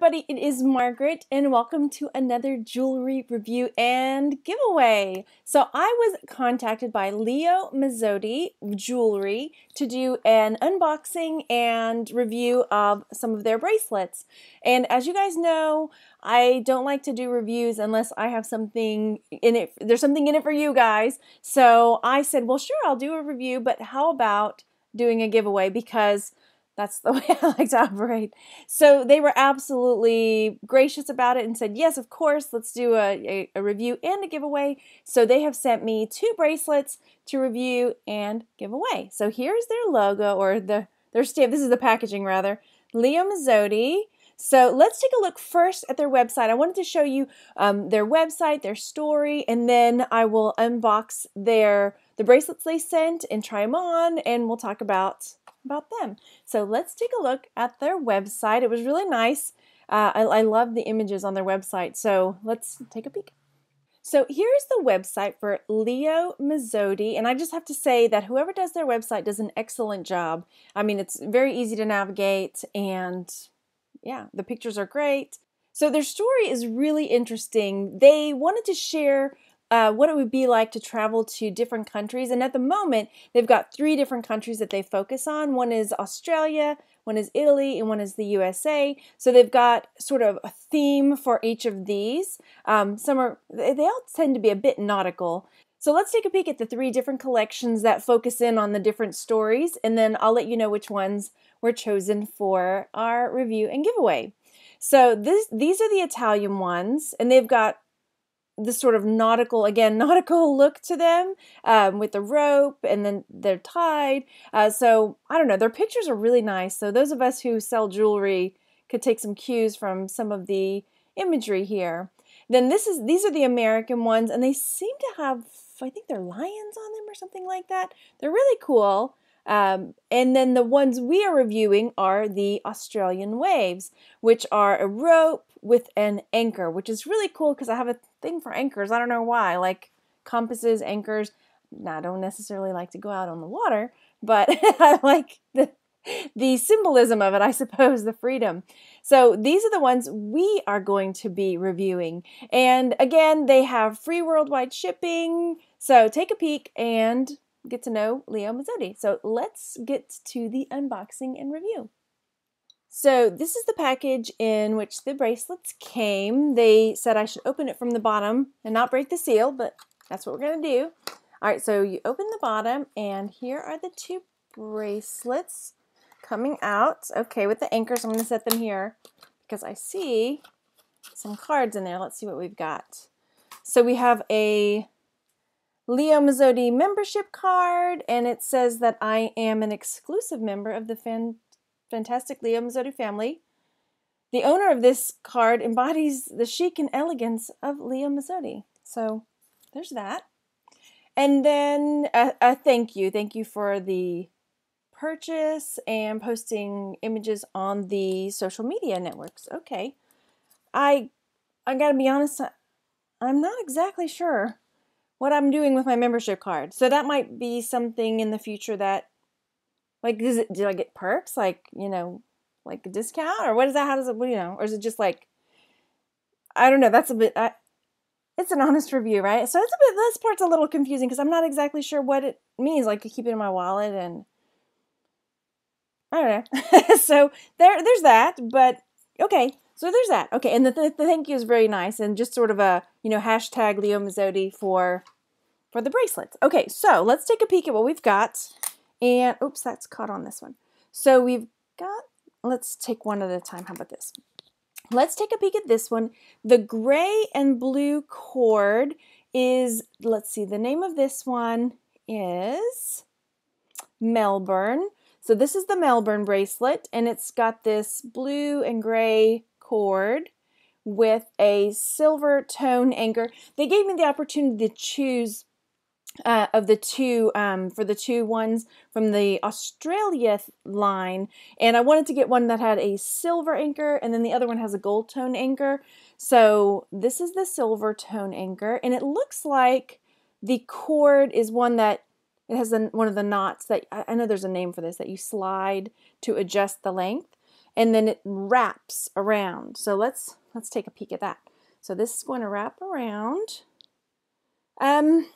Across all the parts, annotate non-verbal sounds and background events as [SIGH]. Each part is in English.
everybody, it is Margaret, and welcome to another jewelry review and giveaway. So, I was contacted by Leo Mazzotti Jewelry to do an unboxing and review of some of their bracelets. And as you guys know, I don't like to do reviews unless I have something in it. There's something in it for you guys. So, I said, well, sure, I'll do a review, but how about doing a giveaway? Because that's the [LAUGHS] way I like to operate. So they were absolutely gracious about it and said, Yes, of course, let's do a, a, a, review and a giveaway. So they have sent me two bracelets to review and give away. So here's their logo or the their stamp. This is the packaging rather. Leo Mazzotti. So let's take a look first at their website. I wanted to show you um, their website, their story, and then I will unbox their the bracelets they sent and try them on, and we'll talk about about them. So let's take a look at their website. It was really nice. Uh, I, I love the images on their website. So let's take a peek. So here's the website for Leo Mazzotti, and I just have to say that whoever does their website does an excellent job. I mean, it's very easy to navigate, and yeah, the pictures are great. So their story is really interesting. They wanted to share uh, what it would be like to travel to different countries. And at the moment, they've got three different countries that they focus on. One is Australia, one is Italy, and one is the USA. So they've got sort of a theme for each of these. Um, some are, they all tend to be a bit nautical. So let's take a peek at the three different collections that focus in on the different stories, and then I'll let you know which ones were chosen for our review and giveaway. So this, these are the Italian ones, and they've got this sort of nautical, again, [LAUGHS] nautical look to them um, with the rope and then they're tied. Uh, so I don't know, their pictures are really nice. So those of us who sell jewelry could take some cues from some of the imagery here. Then this is these are the American ones, and they seem to have I think they're lions on them or something like that. They're really cool. Um, and then the ones we are reviewing are the Australian waves, which are a rope with an anchor, which is really cool because I have a thing for anchors. I don't know why, like compasses, anchors. Now, I don't necessarily like to go out on the water, but [LAUGHS] I like the the symbolism of it, I suppose, the freedom. So these are the ones we are going to be reviewing. And again, they have free worldwide shipping. So take a peek and get to know Leo Mazzotti. So let's get to the unboxing and review. So this is the package in which the bracelets came. They said I should open it from the bottom and not break the seal, but that's what we're going to do. All right, so you open the bottom and here are the two bracelets coming out. Okay, with the anchors, I'm going to set them here because I see some cards in there. Let's see what we've got. So we have a Leo Mazzotti membership card, and it says that I am an exclusive member of the fan fantastic Leo Mazzotti family. The owner of this card embodies the chic and elegance of Leo Mazzotti. So there's that. And then a, a thank you. Thank you for the purchase and posting images on the social media networks. Okay. I I got to be honest, I'm not exactly sure what I'm doing with my membership card. So that might be something in the future that like does it do I get perks like, you know, like a discount or what is that how does it you know, or is it just like I don't know, that's a bit I, it's an honest review, right? So it's a bit this part's a little confusing because I'm not exactly sure what it means like to keep it in my wallet and I don't know. [LAUGHS] so there there's that, but okay. So there's that. Okay, and the, the, the thank you is very nice and just sort of a, you know, hashtag Leo Mazzotti for for the bracelets. Okay, so let's take a peek at what we've got. And oops, that's caught on this one. So we've got, let's take one at a time. How about this? Let's take a peek at this one. The gray and blue cord is, let's see, the name of this one is Melbourne. So this is the Melbourne bracelet, and it's got this blue and gray cord with a silver tone anchor. They gave me the opportunity to choose uh, of the two um, for the two ones from the Australia line, and I wanted to get one that had a silver anchor, and then the other one has a gold tone anchor. So this is the silver tone anchor, and it looks like the cord is one that it has one of the knots that I know there's a name for this that you slide to adjust the length. and then it wraps around. So let's let's take a peek at that. So this is going to wrap around. Um,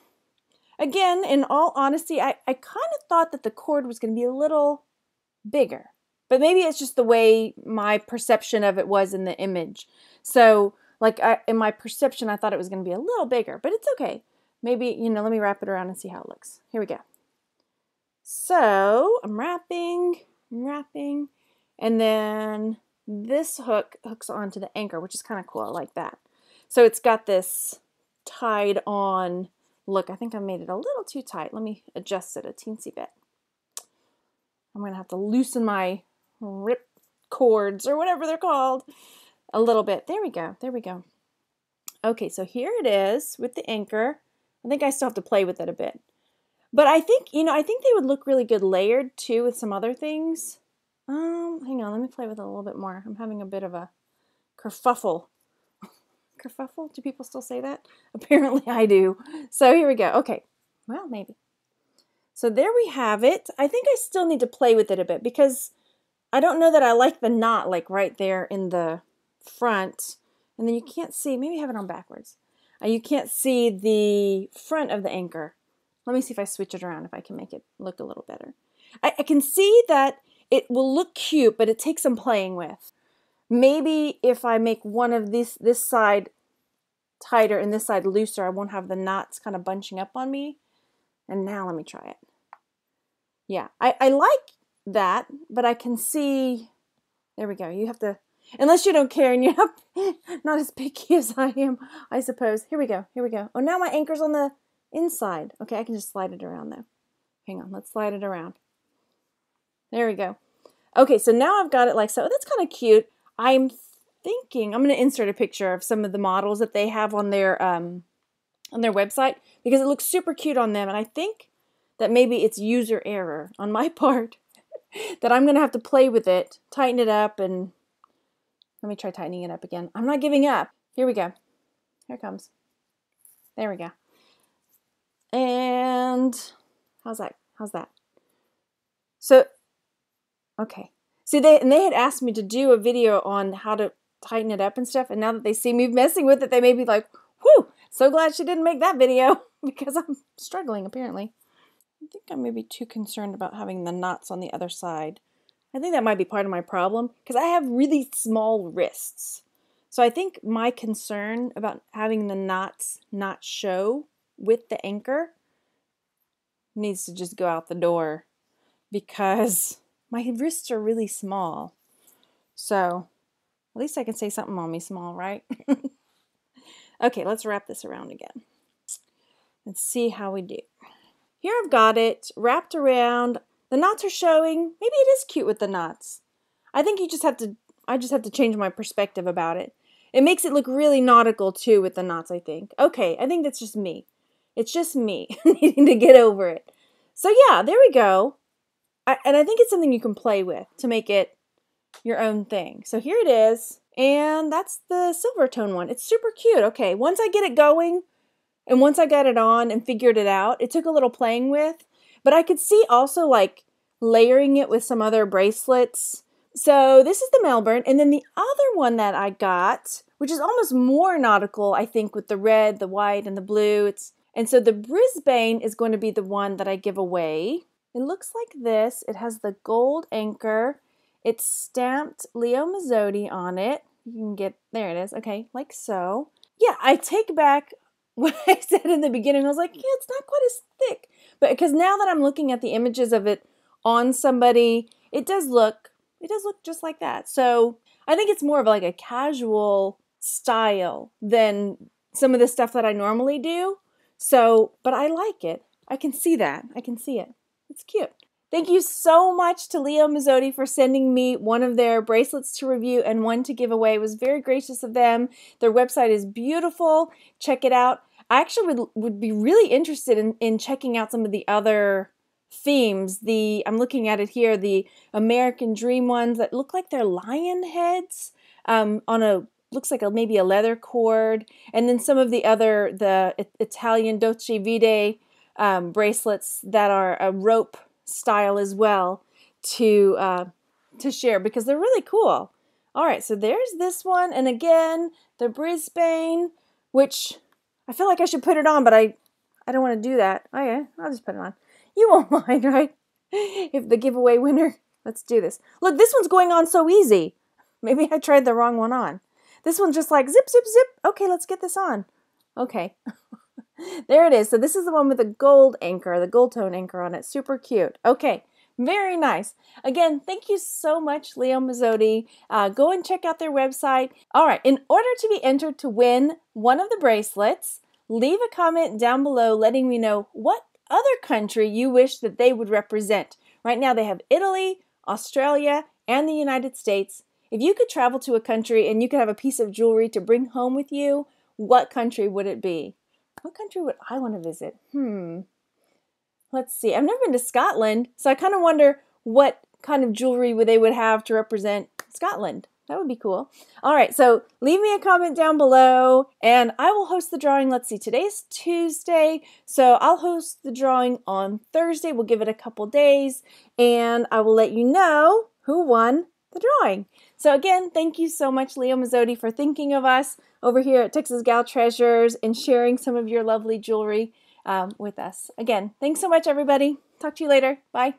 again, in all honesty, I, I kind of thought that the cord was going to be a little bigger, but maybe it's just the way my perception of it was in the image. So, like I, in my perception, I thought it was going to be a little bigger, but it's okay. Maybe, you know, let me wrap it around and see how it looks. Here we go. So I'm wrapping, I'm wrapping, and then this hook hooks onto the anchor, which is kind of cool. I like that. So it's got this tied on look. I think I made it a little too tight. Let me adjust it a teensy bit. I'm going to have to loosen my rip cords or whatever they're called a little bit. There we go. There we go. Okay, so here it is with the anchor. I think I still have to play with it a bit. But I think, you know, I think they would look really good layered too with some other things. Um, hang on, let me play with it a little bit more. I'm having a bit of a kerfuffle. [LAUGHS] kerfuffle? Do people still say that? [LAUGHS] Apparently I do. So here we go. Okay. Well, maybe. So there we have it. I think I still need to play with it a bit because I don't know that I like the knot like right there in the front. And then you can't see, maybe have it on backwards. Uh, you can't see the front of the anchor. Let me see if I switch it around, if I can make it look a little better. I, I can see that it will look cute, but it takes some playing with. Maybe if I make one of this this side tighter and this side looser, I won't have the knots kind of bunching up on me. And now let me try it. Yeah, I, I like that, but I can see, there we go. You have to, unless you don't care and you're not, [LAUGHS] not as picky as I am, I suppose. Here we go, here we go. Oh, now my anchor's on the inside. Okay, I can just slide it around though. Hang on, let's slide it around. There we go. Okay, so now I've got it like so. That's kind of cute. I'm thinking I'm going to insert a picture of some of the models that they have on their um, on their website because it looks super cute on them, and I think that maybe it's user error on my [LAUGHS] part that I'm going to have to play with it, tighten it up, and let me try tightening it up again. I'm not giving up. Here we go. Here comes. There we go. And how's that? How's that? So, okay. See, they and they had asked me to do a video on how to tighten it up and stuff, and now that they see me messing with it, they may be like, "Whew, so glad she didn't make that video [LAUGHS] because I'm struggling apparently." I think I may be too concerned about having the knots on the other side. I think that might be part of my problem because I have really small wrists. So I think my concern about having the knots not show with the anchor needs to just go out the door because my wrists are really small. So at least I can say something on me small, right? [LAUGHS] okay, let's wrap this around again. Let's see how we do. Here I've got it wrapped around. The knots are showing. Maybe it is cute with the knots. I think you just have to, I just have to change my perspective about it. It makes it look really nautical too with the knots, I think. Okay, I think that's just me. It's just me [LAUGHS] needing to get over it. So yeah, there we go. I, and I think it's something you can play with to make it your own thing. So here it is. And that's the silver tone one. It's super cute. Okay, once I get it going and once I got it on and figured it out, it took a little playing with. But I could see also like layering it with some other bracelets. So this is the Melbourne. And then the other one that I got, which is almost more nautical, I think, with the red, the white, and the blue. It's and so the Brisbane is going to be the one that I give away. It looks like this. It has the gold anchor. It's stamped Leo Mazzotti on it. You can get, there it is. Okay, like so. Yeah, I take back [LAUGHS] what I said in the beginning. I was like, yeah, it's not quite as thick. But because now that I'm looking at the images of it on somebody, it does look, it does look just like that. So I think it's more of like a casual style than some of the stuff that I normally do. So, but I like it. I can see that. I can see it. It's cute. Thank you so much to Leo Mazzotti for sending me one of their bracelets to review and one to give away. It was very gracious of them. Their website is beautiful. Check it out. I actually would, would be really interested in, in checking out some of the other themes. The I'm looking at it here, the American Dream ones that look like they're lion heads um, on a looks like a, maybe a leather cord, and then some of the other the Italian Dolce Vita um, bracelets that are a rope style as well to uh, to share because they're really cool. All right, so there's this one. And again, the Brisbane, which I feel like I should put it on, but I, I don't want to do that. Okay, I'll just put it on. You won't [LAUGHS] mind, right? If the giveaway winner, let's do this. Look, this one's going on so easy. Maybe I tried the wrong one on. This one's just like zip, zip, zip. Okay, let's get this on. Okay. [LAUGHS] there it is. So this is the one with the gold anchor, the gold tone anchor on it. Super cute. Okay. Very nice. Again, thank you so much, Leo Mazzotti. Uh, go and check out their website. All right, in order to be entered to win one of the bracelets, leave a comment down below letting me know what other country you wish that they would represent. Right now, they have Italy, Australia, and the United States. If you could travel to a country and you could have a piece of jewelry to bring home with you, what country would it be? What country would I want to visit? Hmm. Let's see. I've never been to Scotland, so I kind of wonder what kind of jewelry would they would have to represent Scotland. That would be cool. All right, so leave me a comment down below and I will host the drawing. Let's see, today's Tuesday, so I'll host the drawing on Thursday. We'll give it a couple days and I will let you know who won the drawing. So again, thank you so much, Leo Mazzotti, for thinking of us over here at Texas Gal Treasures and sharing some of your lovely jewelry um, with us. Again, thanks so much, everybody. Talk to you later. Bye.